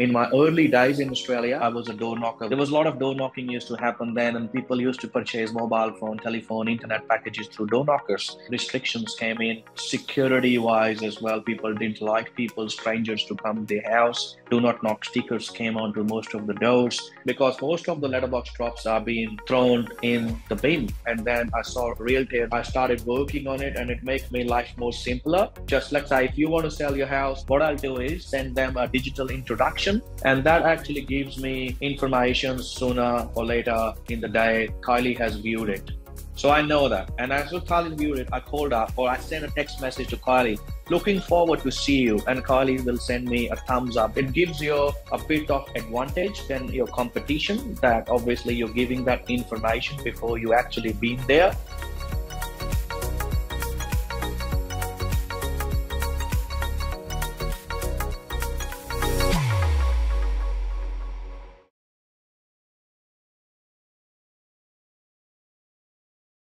in my early days in Australia, I was a door knocker. There was a lot of door knocking used to happen then, and people used to purchase mobile phone, telephone, internet packages through door knockers. Restrictions came in, security wise as well. People didn't like people, strangers to come to their house. Do not knock stickers came onto most of the doors because most of the letterbox drops are being thrown in the bin. And then I saw Realtair. I started working on it, and it makes my life more simpler. Just like say, if you want to sell your house, what I'll do is send them a digital introduction and that actually gives me information sooner or later in the day Kylie has viewed it. So I know that. And as Kylie viewed it, I called up or I sent a text message to Kylie, looking forward to see you. And Kylie will send me a thumbs up. It gives you a bit of advantage than your competition that obviously you're giving that information before you actually been there.